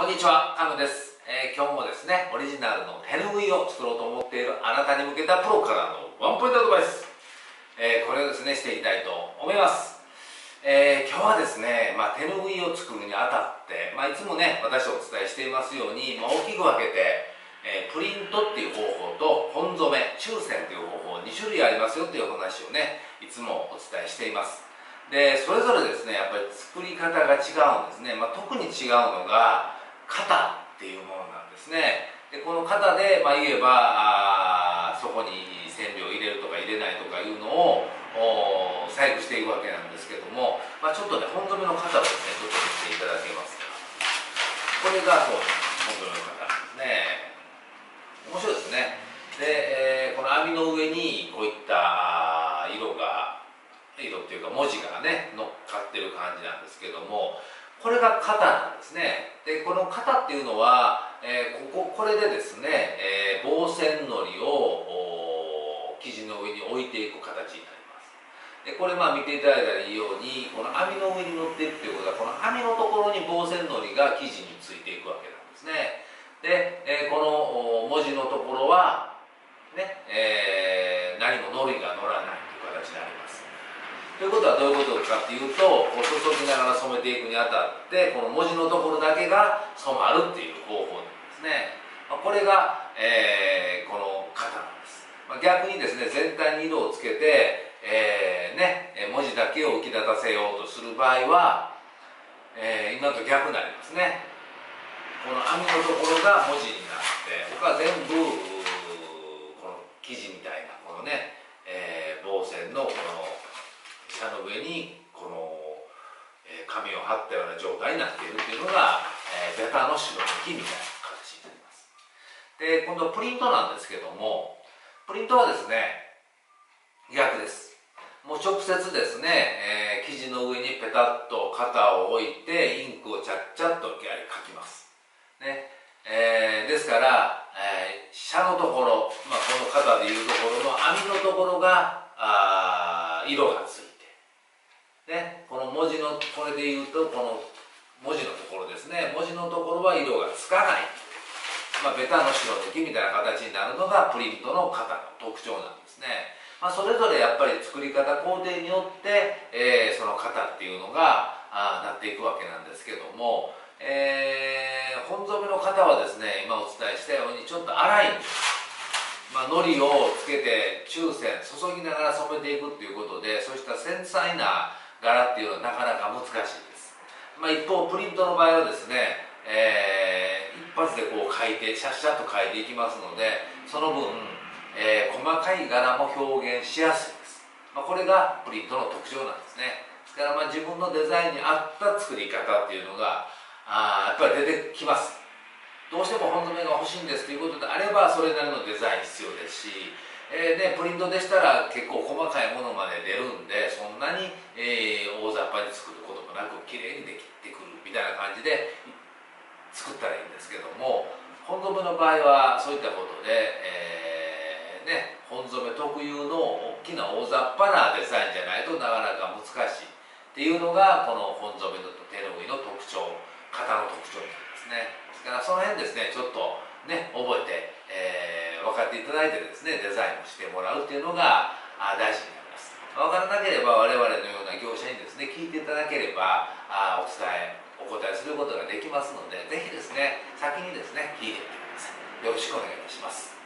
こんにちは、カムです、えー今日もですね、オリジナルの手ぬぐいを作ろうと思っているあなたに向けたプロからのワンポイントアドバイス、えーこれをですね、していきたいと思います。えー今日はですね、まあ、手ぬぐいを作るにあたって、まあ、いつもね、私お伝えしていますように、まあ、大きく分けて、えプリントっていう方法と本染め、注染っていう方法、2種類ありますよっていうお話をね、いつもお伝えしています。で、それぞれですね、やっぱり作り方が違うんですね。ま、特に違うのが、型っていうものなんですね。で、この型で、まあ、言えば、あそこに染料を入れるとか入れないとかいうのを、細工していくわけなんですけども、まあ、ちょっとね、本染めの型をですね、ちょっと見ていただけますか。これがそう本染めの型ですね。面白いですね。で、えーこの網の上にこういった色が、色っていうか文字がね、乗っかってる感じなんですけども、これが型なんですね。で、この型っていうのは、えーここ、これでですね、えー防染のりを生地の上に置いていく形になります。で、これまあ見ていただいたらいいように、この網の上に乗っていくということは、この網のところに防染のりが生地についていくわけなんですね。で、えーこの文字のところは、ね、えー何ものりが乗らないという形になります。ということはどういうことかっていうと、注ぎながら染めていくにあたって、この文字のところだけが染まるっていう方法なんですね。まこれが、えーこの型なんです。逆にですね、全体に色をつけて、えーね、文字だけを浮き立たせようとする場合は、えー今と逆になりますね。この網のところが文字になって他は全部この生地みたいなこのね、えー防染のこのの上にこの、え紙を貼ったような状態になっているっていうのが、えーベタの白抜きみたいな形になります。で今度プリントなんですけどもプリントはですね逆です。もう直接ですね、えー生地の上にペタッと型を置いてインクをちゃっちゃっと書きます。ね。えーですから、えー、下のところ、まあ、この型でいうところの網のところがあ色がついて、の文字のこれでいうとこの文字のところですね。文字のところは色がつかない、まあ、ベタの白抜きみたいな形になるのがプリントの型の特徴なんですね、まあ、それぞれやっぱり作り方工程によって、えーその型っていうのがあなっていくわけなんですけども、えー本染めの型はですね今お伝えしたようにちょっと粗いんです。まあ、糊をつけて中線注ぎながら染めていくっていうことでそうした繊細な柄っていうのはなかなか難しいです、まあ、一方プリントの場合はですね、えー一発でこう書いてシャッシャッと書いていきますのでその分、えー細かい柄も表現しやすいです、まあ、これがプリントの特徴なんですね。ですからまあ自分のデザインに合った作り方っていうのがあやっぱり出てきます。どうしても本染めが欲しいんですということであればそれなりのデザイン必要ですし、えーね、プリントでしたら結構細かいものまで出るんでそんなに、えー大雑把に作ることもなく綺麗にできてくるみたいな感じで作ったらいいんですけども本染めの場合はそういったことで、えーね、本染め特有の大きな大雑把なデザインじゃないとなかなか難しいっていうのがこの本染めの手ぬぐいの特徴型の特徴になりますね。ですからその辺ですねちょっとね覚えて、えー分かっていただいてですねデザインをしてもらうっていうのがあ大事になります。分からなければ我々のような業者にですね聞いていただければあお伝えお答えすることができますのでぜひですね先にですね聞いてみてください。よろしくお願いいたします。